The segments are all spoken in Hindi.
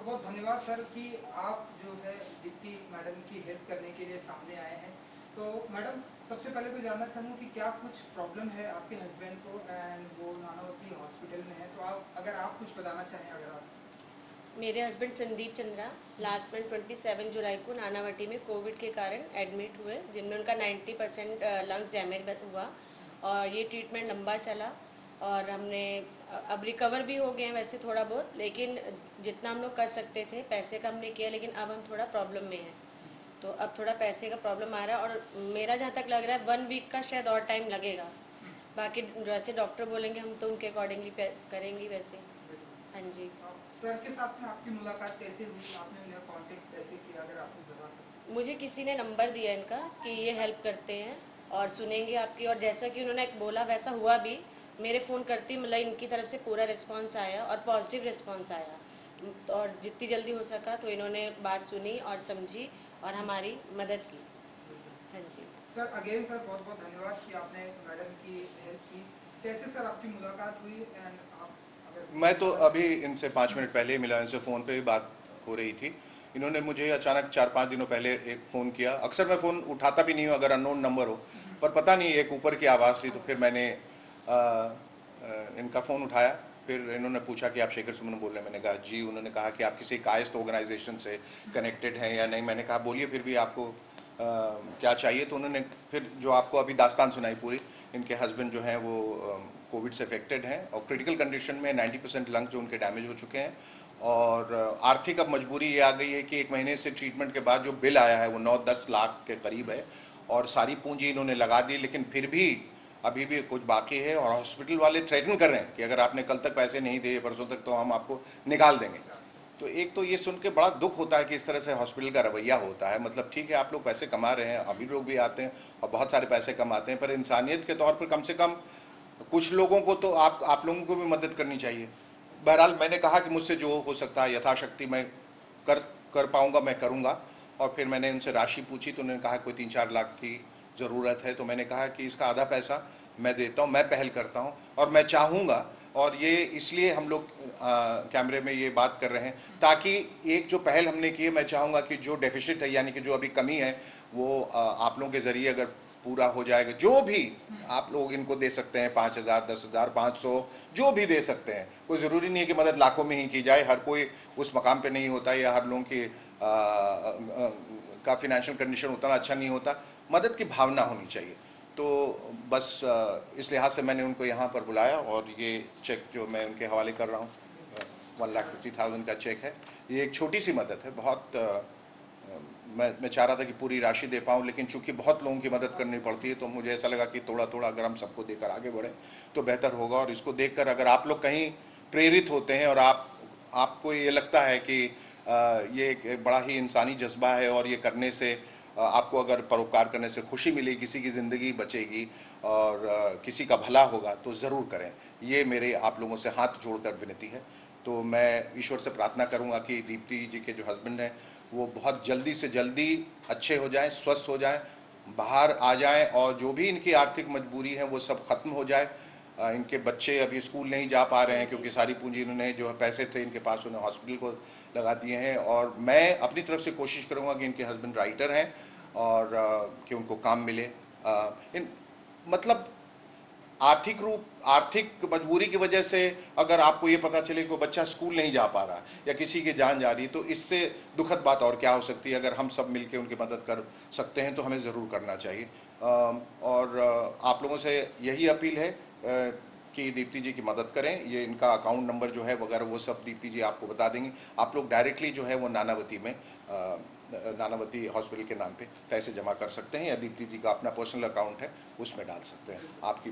बहुत बहुत धन्यवाद सर कि आप जो है दीप्ति मैडम की हेल्प करने के लिए सामने आए हैं। तो मैडम, सबसे पहले तो जानना चाहूँ कि क्या कुछ प्रॉब्लम है आपके हस्बैंड को एंड वो नानावती हॉस्पिटल में है तो आप, अगर आप कुछ बताना चाहें, अगर आप। मेरे husband Sandeep Chandra, last month 27 जुलाई को नानावटी में कोविड के कारण एडमिट हुए, जिनमें उनका 90 परसेंट लंग्स डैमेज हुआ, और ये ट्रीटमेंट लंबा चला, और हमने अब रिकवर भी हो गए हैं वैसे थोड़ा बहुत लेकिन जितना हम लोग कर सकते थे पैसे का हमने किया लेकिन अब हम थोड़ा प्रॉब्लम में हैं। तो अब थोड़ा पैसे का प्रॉब्लम आ रहा है और मेरा जहाँ तक लग रहा है वन वीक का शायद और टाइम लगेगा। बाकी जैसे डॉक्टर बोलेंगे हम तो उनके अकॉर्डिंगली करेंगे वैसे। हाँ जी। सर के साथ में आपकी मुलाकात कैसे हुई? आपने उन्हें कांटेक्ट कैसे किया? अगर आप बता सकते मुझे किसी ने नंबर दिया इनका कि ये हेल्प करते हैं और सुनेंगे आपकी और जैसा कि उन्होंने बोला वैसा हुआ भी। मेरे फ़ोन करती मतलब इनकी तरफ़ से पूरा रिस्पांस आया और पॉजिटिव रिस्पांस आया। और जितनी जल्दी हो सका तो इन्होंने बात सुनी और समझी और हमारी मदद की। हाँ जी। सर अगेन सर बहुत बहुत धन्यवाद कि आपने मैडम की हेल्प की। कैसे सर आपकी मुलाकात हुई एंड आप मैं तो अभी इनसे पाँच मिनट पहले ही मिला इनसे फ़ोन पे ही बात हो रही थी। इन्होंने मुझे अचानक चार पाँच दिनों पहले एक फ़ोन किया। अक्सर मैं फ़ोन उठाता भी नहीं हूँ अगर अननोन नंबर हो। पर पता नहीं एक ऊपर की आवाज़ थी तो फिर मैंने इनका फ़ोन उठाया फिर इन्होंने पूछा कि आप शेखर सुमन बोल रहे हैं। मैंने कहा जी उन्होंने कहा कि आप किसी कायस्त ऑर्गेनाइजेशन से कनेक्टेड हैं या नहीं। मैंने कहा बोलिए फिर भी आपको आ, क्या चाहिए? तो उन्होंने फिर जो आपको अभी दास्तान सुनाई पूरी इनके हस्बैंड जो हैं वो कोविड से अफेक्टेड हैं और क्रिटिकल कंडीशन में 90 परसेंट लंग्स जो उनके डैमेज हो चुके हैं और आर्थिक अब मजबूरी ये आ गई है कि एक महीने से ट्रीटमेंट के बाद जो बिल आया है वो नौ दस लाख के करीब है और सारी पूंजी इन्होंने लगा दी लेकिन फिर भी अभी भी कुछ बाकी है और हॉस्पिटल वाले थ्रेटन कर रहे हैं कि अगर आपने कल तक पैसे नहीं दिए, परसों तक तो हम आपको निकाल देंगे। तो एक तो ये सुन के बड़ा दुख होता है कि इस तरह से हॉस्पिटल का रवैया होता है। मतलब ठीक है, आप लोग पैसे कमा रहे हैं, अभी लोग भी आते हैं और बहुत सारे पैसे कमाते हैं, पर इंसानियत के तौर पर कम से कम कुछ लोगों को तो आप आप लोगों को भी मदद करनी चाहिए। बहरहाल मैंने कहा कि मुझसे जो हो सकता है, यथाशक्ति मैं कर कर पाऊँगा, मैं करूँगा। और फिर मैंने उनसे राशि पूछी तो उन्होंने कहा कोई तीन चार लाख की ज़रूरत है तो मैंने कहा कि इसका आधा पैसा मैं देता हूँ मैं पहल करता हूँ और मैं चाहूँगा और ये इसलिए हम लोग कैमरे में ये बात कर रहे हैं ताकि एक जो पहल हमने की है मैं चाहूँगा कि जो डेफिशिट है यानी कि जो अभी कमी है वो आ, आप लोगों के ज़रिए अगर पूरा हो जाएगा जो भी आप लोग इनको दे सकते हैं पाँच हज़ार दस हज़ार पाँच सौ जो भी दे सकते हैं कोई ज़रूरी नहीं है कि मदद लाखों में ही की जाए हर कोई उस मकाम पे नहीं होता या हर लोगों की का फिनेंशियल कंडीशन उतना अच्छा नहीं होता, मदद की भावना होनी चाहिए। तो बस इस लिहाज से मैंने उनको यहाँ पर बुलाया और ये चेक जो मैं उनके हवाले कर रहा हूँ वन लाख फिफ्टी थाउज़ेंड का चेक है। ये एक छोटी सी मदद है, बहुत मैं मैं चाह रहा था कि पूरी राशि दे पाऊँ, लेकिन चूँकि बहुत लोगों की मदद करनी पड़ती है तो मुझे ऐसा लगा कि थोड़ा थोड़ा अगर हम सबको देकर आगे बढ़ें तो बेहतर होगा। और इसको देखकर अगर आप लोग कहीं प्रेरित होते हैं और आप, आपको ये लगता है कि ये एक बड़ा ही इंसानी जज्बा है और ये करने से आपको अगर परोपकार करने से खुशी मिलेगी किसी की ज़िंदगी बचेगी और किसी का भला होगा तो ज़रूर करें। ये मेरे आप लोगों से हाथ जोड़कर विनती है। तो मैं ईश्वर से प्रार्थना करूँगा कि दीप्ति जी के जो हस्बैंड हैं, वो बहुत जल्दी से जल्दी अच्छे हो जाएँ, स्वस्थ हो जाएँ, बाहर आ जाएँ और जो भी इनकी आर्थिक मजबूरी है, वो सब ख़त्म हो जाए। इनके बच्चे अभी स्कूल नहीं जा पा रहे हैं क्योंकि सारी पूंजी इन्होंने जो पैसे थे इनके पास उन्हें हॉस्पिटल को लगा दिए हैं और मैं अपनी तरफ़ से कोशिश करूँगा कि इनके हस्बैंड राइटर हैं और कि उनको काम मिले। इन मतलब आर्थिक रूप, आर्थिक मजबूरी की वजह से अगर आपको ये पता चले कि बच्चा स्कूल नहीं जा पा रहा या किसी की जान जा रही है तो इससे दुखद बात और क्या हो सकती है? अगर हम सब मिलके उनकी मदद कर सकते हैं तो हमें ज़रूर करना चाहिए। और आप लोगों से यही अपील है कि दीप्ति जी की मदद करें। ये इनका अकाउंट नंबर जो है, वगैरह वो सब दीप्ति जी आपको बता देंगे। आप लोग डायरेक्टली जो है वो नानावती में नानावती हॉस्पिटल के नाम पे पैसे जमा कर सकते हैं या दीप्ति जी का अपना पर्सनल अकाउंट है, उसमें डाल सकते हैं। आपकी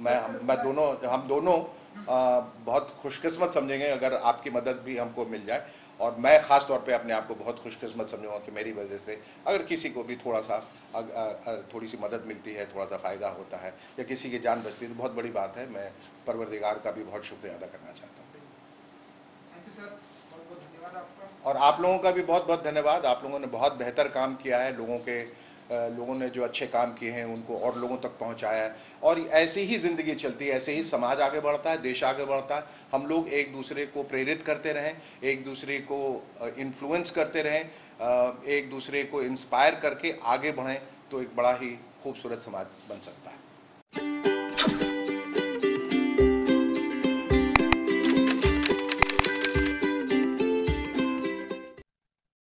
मैं मैं दोनों हम दोनों अ, बहुत खुशकिस्मत समझेंगे अगर आपकी मदद भी हमको मिल जाए। और मैं ख़ास तौर पे अपने आप को बहुत खुशकिस्मत समझूँगा कि मेरी वजह से अगर किसी को भी थोड़ा सा अग- अ, अ, थोड़ी सी मदद मिलती है थोड़ा सा फ़ायदा होता है या किसी की जान बचती है तो बहुत बड़ी बात है। मैं परवरदिगार का भी बहुत शुक्रिया अदा करना चाहता हूँ। और आप लोगों का भी बहुत बहुत धन्यवाद। आप लोगों ने बहुत बेहतर काम किया है लोगों के लोगों ने जो अच्छे काम किए हैं, उनको और लोगों तक पहुँचाया है। और ऐसे ही ज़िंदगी चलती है, ऐसे ही समाज आगे बढ़ता है, देश आगे बढ़ता है। हम लोग एक दूसरे को प्रेरित करते रहें एक दूसरे को इन्फ्लुएंस करते रहें एक दूसरे को इंस्पायर करके आगे बढ़ें तो एक बड़ा ही खूबसूरत समाज बन सकता है।